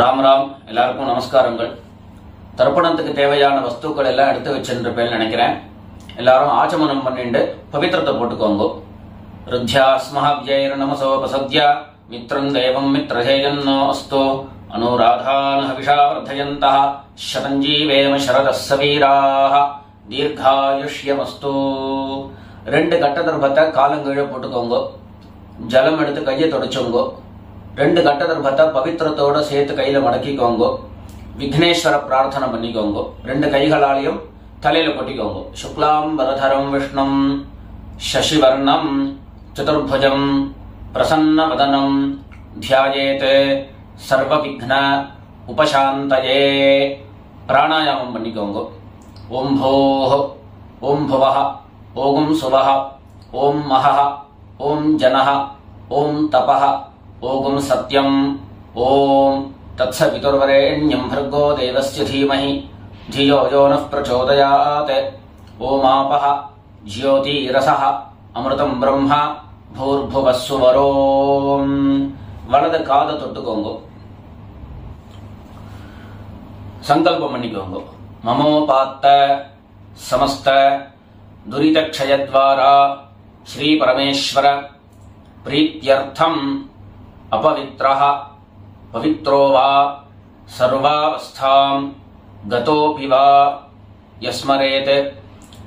ராம் ராம் எல்லாருக்கும் நமஸ்காரங்கள். தர்ப்பணத்துக்கு தேவையான வஸ்துக்கள் எல்லாம் எடுத்து வச்சிருப்பேன்னு நினைக்கிறேன். எல்லாரும் ஆச்சமனம் பண்ணிட்டு பவித்திரத்தை போட்டுக்கோங்க. ருத்யாஸ்மஹவ்யைர் நமசோபசத்யா மித்ரம் தேவம் மித்ரஜேயன்னோ அஸ்தோ. அனுராதான் ஹவிஷா வர்தயந்தः சதஞ்சீவேம சரதः சவீராः தீர்காயுஷ்யமஸ்து ரெண்டு கட்ட தர்பத்தை காலங்கீழே போட்டுக்கோங்க. ஜலம் எடுத்து கையை தொடச்சோங்கோ. ரெண்டு கட்ட தர்பத்தை பவித்திரத்தோட சேர்த்து கையில மடக்கிக்கோங்க விக்னேஸ்வர பிரார்த்தனை பண்ணிக்கோங்க ரெண்டு கைகளாலையும் தலையில கொட்டிக்கோங்க சுக்லாம் வரதரம் விஷ்ணும் சசிவர்ணம் சதுர்புஜம் பிரசன்ன வதனம் தியாயேத் சர்வ விக்ன உபசாந்தயே பிராணாயாமம் பண்ணிக்கோங்க ஓம் போஹ ஓம் புவஹ ஓம் சுவஹ ஓம் மஹஹ ஓம் ஜனஹ ஓம் தபஹ ஓம் சத்யம் ஓம் तत्सवितुर्वरेण्यं भर्गो देवस्य धीमहि धियो यो नः प्रचोदयात् ओमापः ज्योतिरसः அமிர்தம் பிரம்மா பூர்புவ சுவரோம் வலது காதை தொட்டுக்கோங்க சங்கல்பம் பண்ணிக்கோங்க மமோபாத்த சமஸ்த துரிதக்ஷயத்வாரா ஸ்ரீ பரமேஸ்வர பிரீத்தியர்த்தம் अपवित्रः पवित्रो वा सर्वावस्थाम् गतोऽपि वा। यस्मरेत्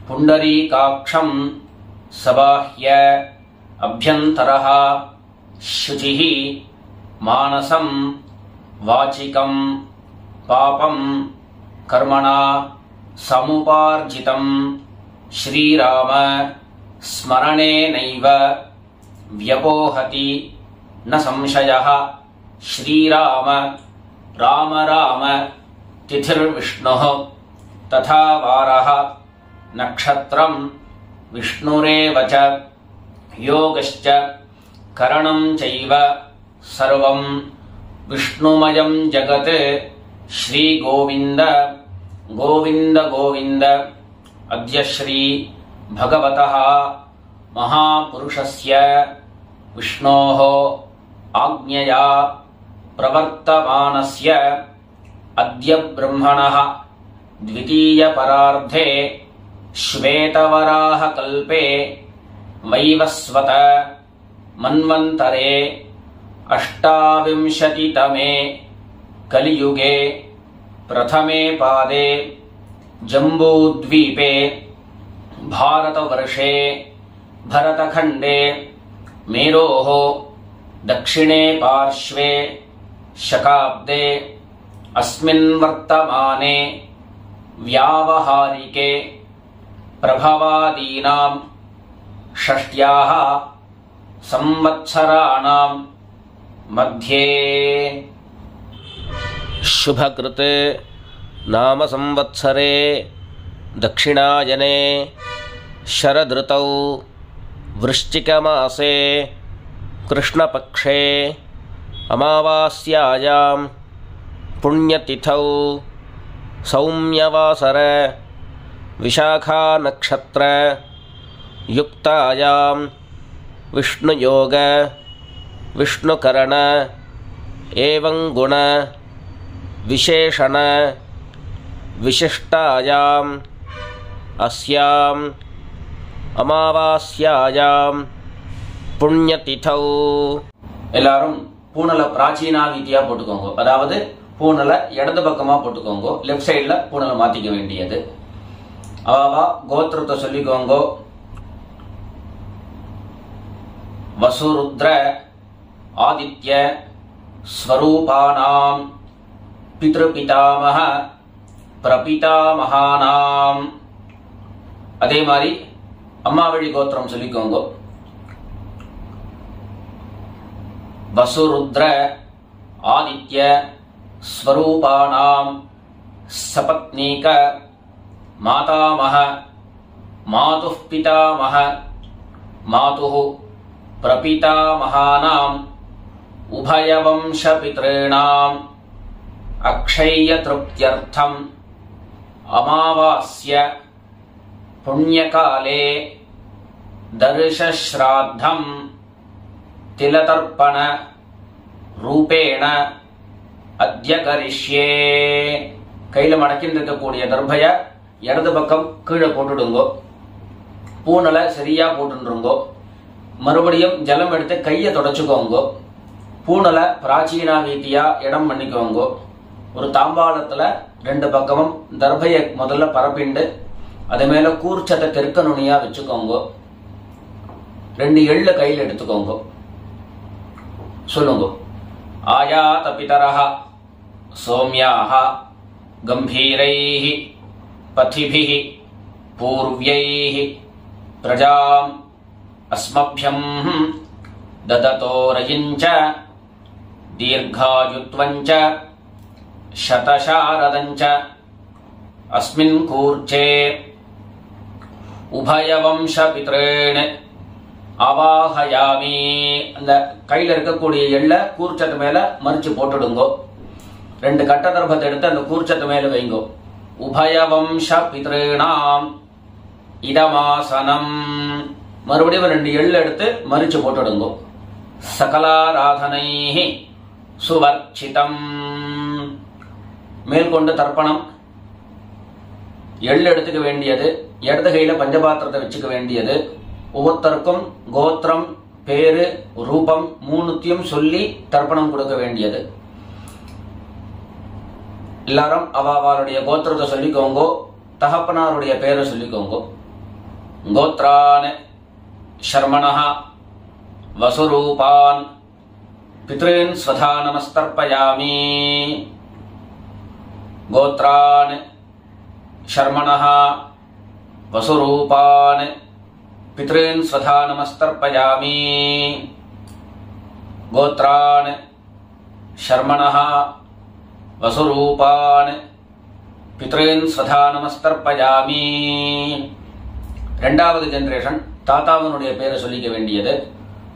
पुण्डरीकाक्षम् सबाह्य अभ्यन्तरः शुचिः मानसम् वाचिकम् पापम् कर्मणा समुपार्जितम्। श्रीराम स्मरणेनैव व्यपोहति। न संशयः। श्रीराम, राम राम, तिथिर्विष्णुः। तथा वारः। नक्षत्रम् विष्णुरेव च। योगश्च करणम् चैव। सर्वम् विष्णुमयम् जगत्। श्रीगोविन्द, गोविन्द गोविन्द। अद्य श्री भगवतः महापुरुषस्य विष्णोः। आज्ञया प्रवर्तमानस्य अद्य ब्रह्मणः द्वितीयपरार्धे श्वेतवराहकल्पे वैवस्वत मन्वन्तरे अष्टाविंशतितमे कलियुगे प्रथमे पादे जम्बूद्वीपे भारतवर्षे भरतखण्डे मेरोः दक्षिणे पार्श्वे शकाब्दे अस्मिन् वर्तमाने व्यावहारिके प्रभवादीनाम् षष्ट्याः संवत्सराणाम् मध्ये। शुभकृत् नाम संवत्सरे दक्षिणायने शरदृतौ वृश्चिकमासे कृष्णपक्षे अमावास्यायां पुण्यतिथौ सौम्यवासर विशाखानक्षत्र युक्तायां विष्णुयोग विष्णुकरण एवं गुण विशेषण विशिष्टायाम् अस्याम् अमावास्यायां புண்ணியதிதௌ எல்லாரும் பூனலை பிராச்சீனா ரீதியா போட்டுக்கோங்க. அதாவது பூனலை இடது பக்கமா போட்டுக்கோங்க. லெஃப்ட் சைடுல பூனலை மாத்திக்க வேண்டியது. அவாவா கோத்திரத்தை சொல்லிக்கோங்க. வசுருத்ர ஆதித்ய ஸ்வரூபானாம். பித்ருபிதாமக பிரபிதாமகானாம் அதே மாதிரி அம்மாவழி கோத்திரம் சொல்லிக்கோங்க. वसुरुद्र आदित्य स्वरूपाणां सपत्नीक मातामह मातुः पितामह मातुः प्रपितामहानाम् उभयवंशपितॄणाम् अक्षय्यतृप्त्यर्थम् अमावास्य पुण्यकाले दर्शश्राद्धम्। तिलतर्पण रूपेण அத்ய கரிஷ்யே கையில மடக்கின்னு இருக்கக்கூடிய தர்பைய இடது பக்கம் கீழே போட்டுடுங்கோ பூனலை சரியா போட்டுருங்கோ மறுபடியும் ஜலம் எடுத்து கையை தொடச்சுக்கோங்கோ பூனலை பிராச்சீனா வீதியா இடம் பண்ணிக்கோங்கோ ஒரு தாம்பாளத்துல ரெண்டு பக்கமும் தர்பையை முதல்ல பரப்பிண்டு அது மேல கூர்ச்சத்தை தெற்க நுனியா வச்சுக்கோங்கோ ரெண்டு எள்ளு கையில் எடுத்துக்கோங்க சொல்லுங்க ஆயாத பிதரஹ சோம்யாஹ கம்பீரைः पथिभिः पूर्व्यैः प्रजाम् अस्मभ्यम् ददतो रयिञ्च दीर्घायुत्वञ्च शतशारदञ्च अस्मिन् कूर्चे உபயவம்சபித்ரேன் அவாஹயாமி. அந்த கையில இருக்கக்கூடிய எள்ள கூர்ச்சத்து மேல மறிச்சு போட்டுடுங்கோ. ரெண்டு கட்ட தர்பத்தை எடுத்து அந்த கூர்ச்சத்து மேல வைங்கோ. உபயவம்ச பித்ருணாம் இதமாசனம். மறுபடியும் ரெண்டு எள்ளு எடுத்து மறிச்சு போட்டுடுங்கோ. சகலாராதனை சுவர்ச்சிதம். மேற்கொண்டு தர்ப்பணம். எள்ளு எடுத்துக்க வேண்டியது இடது கையில பஞ்சபாத்திரத்தை வச்சுக்க வேண்டியது ஒவ்வொருத்தருக்கும் கோத்திரம் பேரு ரூபம் மூணுத்தையும் சொல்லி தர்ப்பணம் கொடுக்க வேண்டியது. எல்லாரும் அவாவாளுடைய கோத்திரத்தை சொல்லிக்கோங்கோ. தகப்பனாருடைய பேரை சொல்லிக்கோங்கோ. கோத்ரான் ஷர்மணா வசுரூபான் பித்ரேன் ஸ்வதா நமஸ்தர்ப்பயாமி கோத்ரான் ஷர்மணா வசுரூபான் पितॄन् स्वधा नमस्तर्पयामि गोत्रान् शर्मणः वसुरूपान् பித்ருன் ஸ்வதா நமஸ்தர்ப்பயாமி ரெண்டாவது ஜெனரேஷன் தாத்தாவனுடைய பேரை சொல்லிக்க வேண்டியது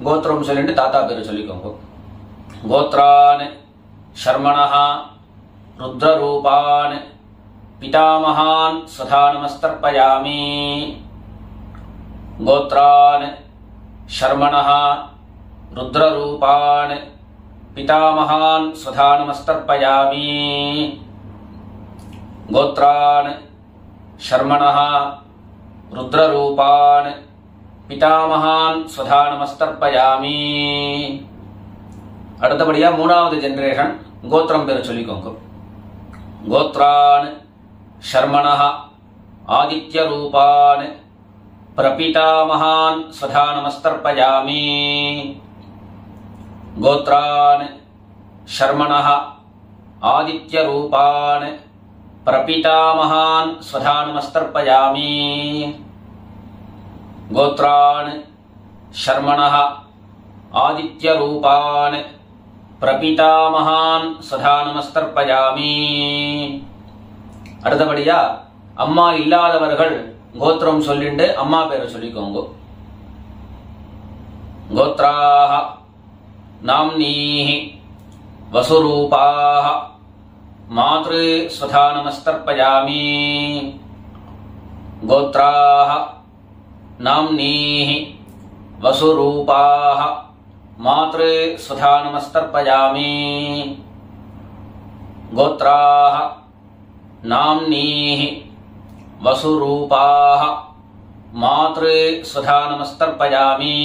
கோத்திரம் சொல்லிட்டு தாத்தா பேரை சொல்லிக்கோங்க கோத்ரான் ஷர்மணः ருத்ரரூபான் पितामहान् स्वधा नमस्तर्पयामि गोत्रान् शर्मणः रुद्ररूपान् पितामहान् स्वधा नमस्तर्पयामि गोत्रान् शर्मणः रुद्ररूपान् பிதாமகான் ஸ்வதா நமஸ்தர்ப்பயாமி அடுத்தபடியா மூணாவது ஜெனரேஷன் கோத்திரம் பேரை சொல்லிக்கோங்க கோத்ரான் शर्मणः आदित्यरूपान् प्रपितामहान् स्वधा नमस्तर्पयामि गोत्रान् शर्मणः आदित्यरूपान् प्रपितामहान् स्वधा नमस्तर्पयामि गोत्रान् शर्मणः आदित्यरूपान् प्रपितामहान् स्वधा नमस्तर्पयामि அடுத்தபடியா அம்மா இல்லாதவர்கள் கோத்திரம் சொல்லிண்டு அம்மா பேரை சொல்லிக்கோங்க கோத்ராக நாம்னீஹி வசுரூபாக மாத்ரு ஸ்வதா நமஸ்தர்ப்பயாமி கோத்ராக நாம்னீஹி வசுரூபாக மாத்ரு ஸ்வதா நமஸ்தர்ப்பயாமி கோத்ராக नाम्नीः वसुरूपाः மாத்ரு சுதா நமஸ்தர்ப்பயாமி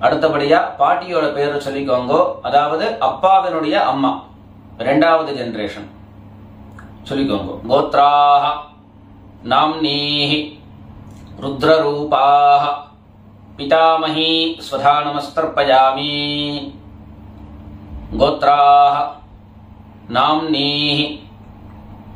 அடுத்தபடியா பாட்டியோட பேரை சொல்லிக்கோங்க அதாவது அப்பாவினுடைய அம்மா ரெண்டாவது ஜெனரேஷன் சொல்லிக்கோங்க கோத்ராக நாம்னீஹி ருத்ரரூபாக பிதாமகி ஸ்வதா நமஸ்தர்ப்பயாமி கோத்ராக நாம்னீஹி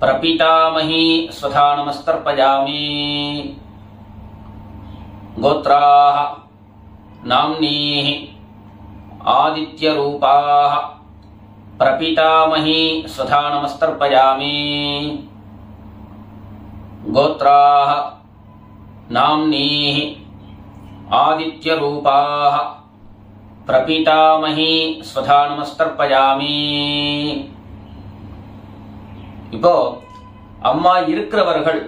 प्रपितामही स्वधा नमस्तर्पयामि गोत्राः, नाम्नीः, आदित्यरूपाः, प्रपितामही स्वधा नमस्तर्पयामि गोत्राः, नाम्नीः, आदित्यरूपाः, प्रपितामही स्वधा नमस्तर्पयामि இப்போ அம்மா இருக்கிறவர்கள்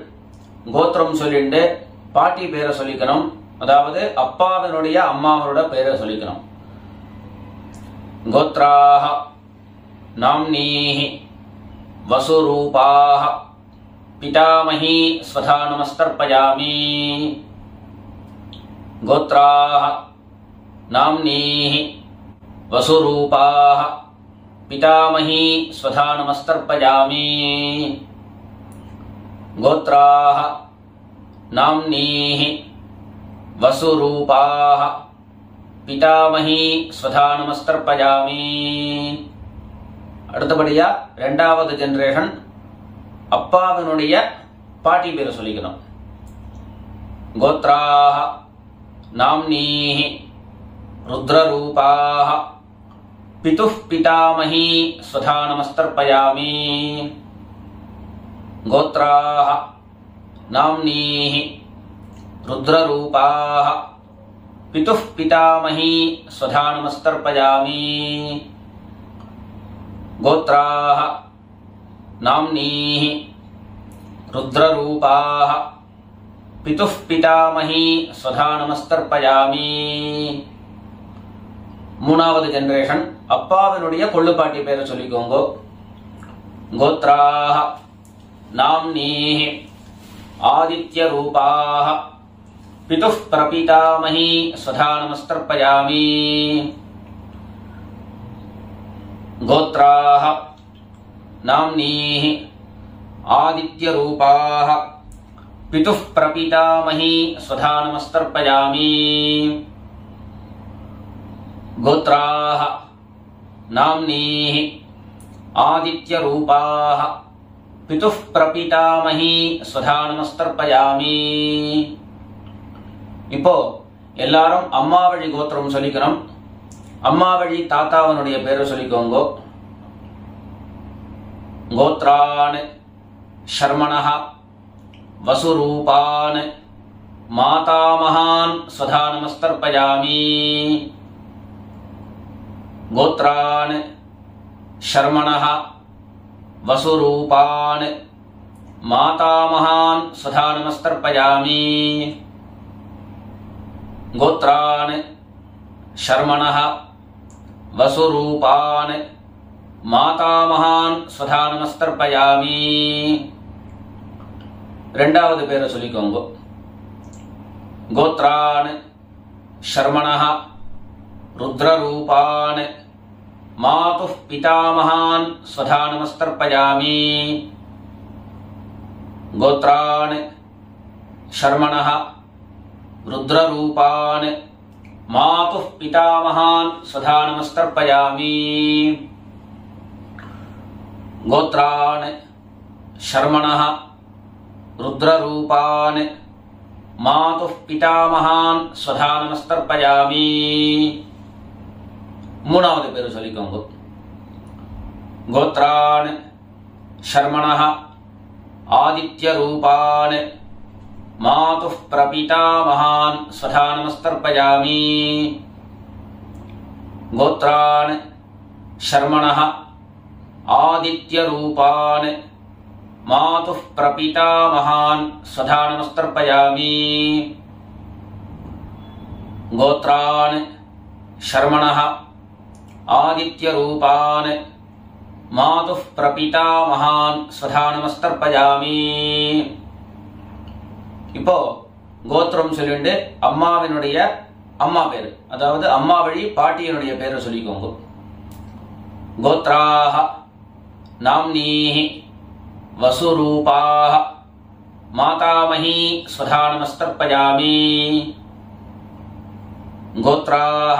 கோத்திரம் சொல்லிட்டு பாட்டி பேரை சொல்லிக்கணும் அதாவது அப்பாவினுடைய அம்மாவனோட பேரை சொல்லிக்கணும். கோத்ராக நாம்னீஹி வசுரூபாக பிதாமகி ஸ்வதா நமஸ்தர்ப்பயாமி கோத்ராக நாம்னீஹி வசுரூபாக பிதாமகி ஸ்வதா நமஸ்தர்ப்பயாமி गोत्राः नाम्नीः वसुरूपाः பிதாமகி ஸ்வதா நமஸ்தர்ப்பயாமி அடுத்தபடியா ரெண்டாவது ஜெனரேஷன் அப்பாவினுடைய பாட்டி பேரை சொல்லிக்கணும் கோத்ராக நாம்னீஹி ருத்ரரூபாக पितु पितामही स्वधा नमस्तर्पयामी गोत्रा, नामनी रुद्र रूपा पितु पितामही स्वधा नमस्तर्पयामी गोत्रा, नामनी रुद्र रूपा पितु पितामही स्वधा नमस्तर्पयामी மூணாவது ஜெனரேஷன் அப்பாவினுடைய கொள்ளுப்பாட்டி பேரை சொல்லிக்கோங்க கோத்ராக नाम्नीः आदित्यरूपाः पितुः प्रपितामही स्वधा नमस्तर्पयामि गोत्राः नाम्नीः आदित्यरूपाः पितुः प्रपितामही स्वधा नमस्तर्पयामि गोत्राः नाम्नीः आदित्यरूपाः पितुः प्रपितामही स्वधा நமஸ்தர்ப்பயாமி இப்போ எல்லாரும் அம்மா வழி கோத்திரம் சொல்லிக்கிறோம் அம்மா வழி தாத்தாவனுடைய பேரை சொல்லிக்கோங்க கோத்ரான் ஷர்மணः வசுரூபான் மாதாமகான் स्वधा நமஸ்தர்ப்பயாமி गोत्रान् शर्मणः वसुरूपान् मातामहान् स्वधा नमस्तर्पयामि गोत्रान् शर्मणः वसुरूपान् மாதாமகான் ஸ்வதா நமஸ்தர்ப்பயாமி ரெண்டாவது பேரை சொல்லிக்கோங்க கோத்ரான் ஷர்மணः रुद्ररूपान् मातुः पितामहान् स्वधा नमस्तर्पयामि गोत्रान् शर्मणः रुद्ररूपान् मातुः पितामहान् स्वधा नमस्तर्पयामि गोत्रान् शर्मणः रुद्ररूपान् मातुः पितामहान् स्वधा नमस्तर्पयामि மூணாவது பேர் சொல்லிக்கோங்க கோத்ரான் ஷர்மணः ஆதித்யரூபான் மாதுः பிரபிதாமகான் स्वधा நமஸ்தர்ப்பயாமி கோத்ரான் ஷர்மணः ஆதித்யரூபான் மாதுः பிரபிதாமகான் स्वधा நமஸ்தர்ப்பயாமி கோத்ரான் शर्मणः ஆதித்யரூபான் மாதுः பிரபிதாமகான் स्वधा நமஸ்தர்ப்பயாமி இப்போ கோத்திரம் சொல்லிட்டு அம்மாவினுடைய அம்மா பேரு அதாவது அம்மா வழி பாட்டியனுடைய பேரை சொல்லிக்கோங்க கோத்ராக நாம்னீஹி வசுரூபாக மாதாமகி स्वधा நமஸ்தர்ப்பயாமி गोत्राः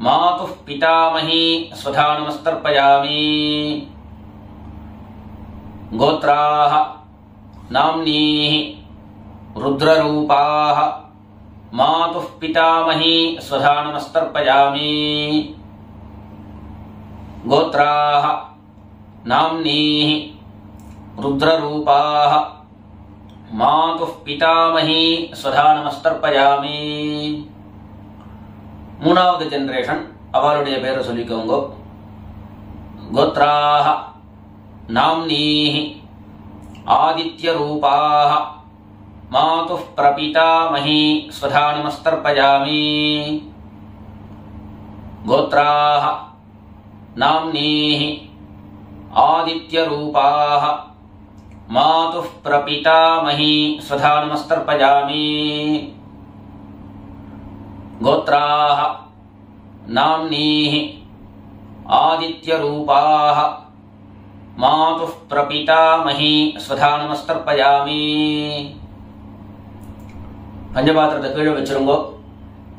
मातुः पितामही स्वधानमस्तर्पयामि। गोत्राः, नाम्नीः, रुद्ररूपाः, मातुः पितामही स्वधानमस्तर्पयामि। गोत्राः, नाम्नीः, रुद्ररूपाः, मातुः पितामही स्वधानमस्तर्पयामि। மூணாவது ஜெனரேஷன் அவளுடைய பேரை சொல்லிக்கோங்க கோத்ராः நாம்னீः ஆதித்யரூபாः மாதுः பிரபிதாமகி ஸ்வதா நமஸ்தர்ப்பயாமி கோத்ராः நாம்னீः ஆதித்யரூபாः मातुः प्रपितामही स्वधा नमस्तर्पयामि गोत्राः नाम्नीः आदित्यरूपाः मातुः प्रपितामही स्वधा नमस्तर्पयामि பஞ்சபாத்திரத்தை கீழே வச்சிருங்கோ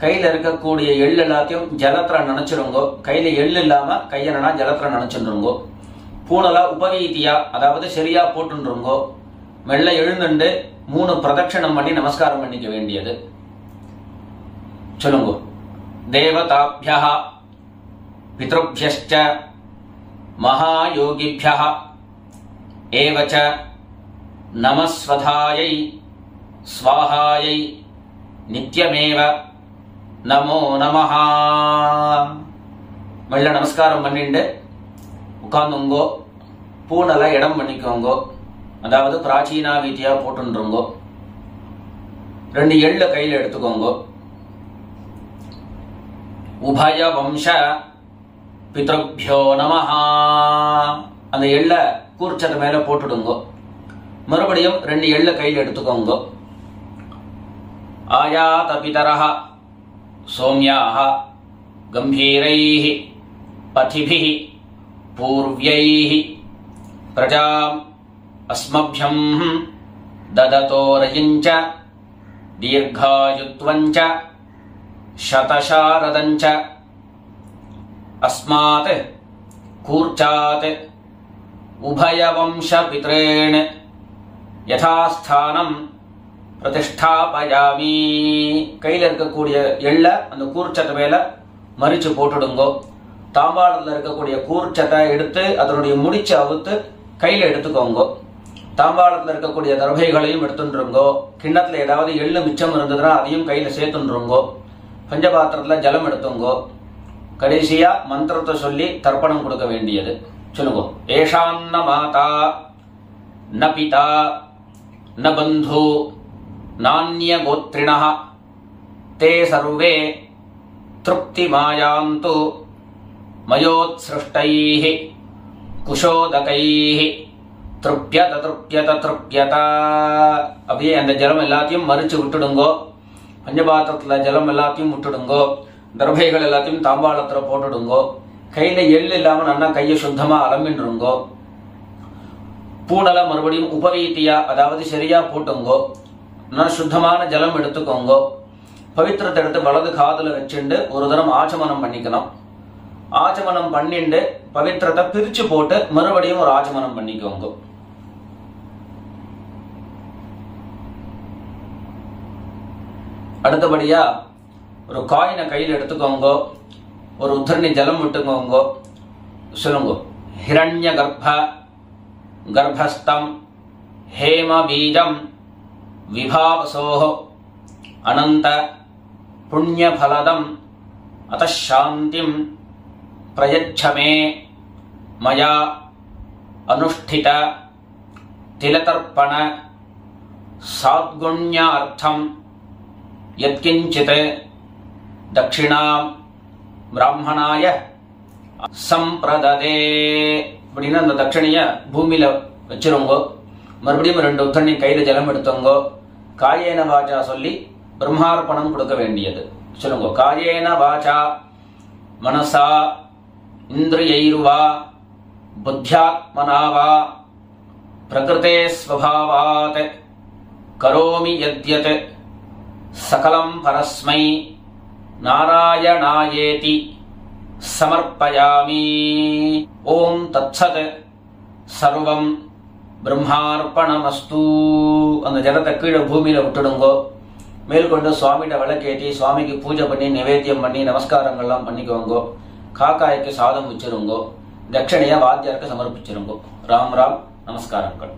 கையில இருக்கக்கூடிய எள் எல்லாத்தையும் ஜலத்துல நினைச்சிருங்கோ கையில எள் இல்லாம கையனா ஜலத்துல நினைச்சிருங்கோ பூனலா உபவீதியா அதாவது சரியா போட்டுருங்கோ மெல்ல எழுந்துண்டு மூணு பிரதட்சணம் பண்ணி நமஸ்காரம் பண்ணிக்க வேண்டியது சொல்லுங்க தேவதாபியா பித்ருபியஷ்ட மகாயோகிபிய ஏவச்ச நமஸ்வதாயை ஸ்வாஹாயை நித்யமேவ நமோ நமஹா மெல்ல நமஸ்காரம் பண்ணிண்டு உட்காந்துங்கோ பூனலை இடம் பண்ணிக்கோங்கோ அதாவது பிராச்சீனா வீதியா போட்டுருங்கோ ரெண்டு எள்ள கையில் எடுத்துக்கோங்கோ உபய வம்ச பித்ருபியோ நமஹா அந்த எள்ள கூர்ச்சது மேல போட்டுடுங்கோ மறுபடியும் ரெண்டு எள்ள கையில் எடுத்துக்கோங்கோ ஆயாத பிதரஹ சோம்யாஹ கம்பீரைः पथिभिः पूर्व्यैः प्रजाम् अस्मभ्यम् ददतो रयिञ्च दीर्घायुत्वञ्च शतशारदञ्च अस्मात् कूर्चात् उभयवंशपितॄन् யதாஸ்தானம் பிரதிஷ்டாபயாமி கையில் இருக்கக்கூடிய எள்ள அந்த கூர்ச்சத்தை மேல மறிச்சு போட்டுடுங்கோ தாம்பாளத்தில் இருக்கக்கூடிய கூர்ச்சத்தை எடுத்து அதனுடைய முடிச்சை அவுத்து கையில எடுத்துக்கோங்க தாம்பாளத்தில் இருக்கக்கூடிய தர்பைகளையும் எடுத்துருங்கோ கிண்ணத்துல ஏதாவது எள்ளு மிச்சம் இருந்ததுன்னா அதையும் கையில சேர்த்துருங்கோ பஞ்சபாத்திரத்தில் ஜலம் எடுத்துங்கோ. கடைசியாக மந்திரத்தை சொல்லி தர்ப்பணம் கொடுக்க வேண்டியது. சொல்லுங்க. ஏஷாம் ந மாதா ந பிதா ந பந்து நானிய கோத்ரிணா தே சர்வே திருப்தி மாயாந்து மயோத்சிருஷ்டை குஷோதகை திருப்யத திருப்யத திருப்யதா. அப்படியே அந்த ஜலம் எல்லாத்தையும் மறிச்சு விட்டுடுங்கோ. பஞ்சபாத்திரத்துல ஜலம் எல்லாத்தையும் விட்டுடுங்கோ தர்பைகள் எல்லாத்தையும் தாம்பாளத்துல போட்டுடுங்கோ. கையில எள் இல்லாம நல்லா கையை சுத்தமா அலம்பின்றுங்கோ பூனலை மறுபடியும் உபவீட்டியா அதாவது சரியா போட்டுங்கோ. நல்லா சுத்தமான ஜலம் எடுத்துக்கோங்கோ. பவித்திரத்தை எடுத்து வலது காதுல வச்சுண்டு ஒரு தரம் ஆச்சமனம் பண்ணிக்கணும். ஆச்சமனம் பண்ணிண்டு பவித்திரத்தை பிரிச்சு போட்டு மறுபடியும் ஒரு ஆச்சமனம் பண்ணிக்கோங்க. அடுத்தபடியா ஒரு காயினை கையில் எடுத்துக்கோங்க ஒரு உத்தரணி ஜலம் விட்டுக்கோங்க சொல்லுங்க ஹிரண்ய கர்ப்ப கர்ப்பஸ்தம் ஹேம பீஜம் விபாவசோஹ அனந்த புண்ணியபலதம் அத்தாந்திம் பிரயச்ச மே மயா அனுஷ்டித திலதர்ப்பண சாத்குண்யார்த்தம் यत्किञ्चित् தட்சிணாம் பிராமணாய சம்பிரததே அப்படின்னு அந்த தட்சணைய பூமியில வச்சிருங்கோ மறுபடியும் ரெண்டு உத்தண்ணி கையில ஜலம் எடுத்துங்கோ. காயேன வாச்சா சொல்லி பிரம்மார்ப்பணம் கொடுக்க வேண்டியது. சொல்லுங்க காயேன வாச்சா மனசா இந்திரியைருவா புத்தியாத்மனாவா பிரகிருதே ஸ்வபாவாத் கரோமி யத்யத். சகலம் பரஸ்மை நாராயணாயேதி சமர்ப்பயாமி ஓம் தத்சத் சர்வம் பிரம்மார்ப்பணமஸ்து அந்த ஜலத்தை கீழே பூமியில விட்டுடுங்கோ. மேற்கொண்டு சுவாமிகிட்ட விளக்கேற்றி சுவாமிக்கு பூஜை பண்ணி நிவேத்தியம் பண்ணி நமஸ்காரங்கள்லாம் பண்ணிக்கோங்கோ. காக்காய்க்கு சாதம் வச்சிருங்கோ. தட்சணையை வாத்தியாருக்கு சமர்ப்பிச்சிருங்கோ. ராம் ராம் நமஸ்காரங்கள்.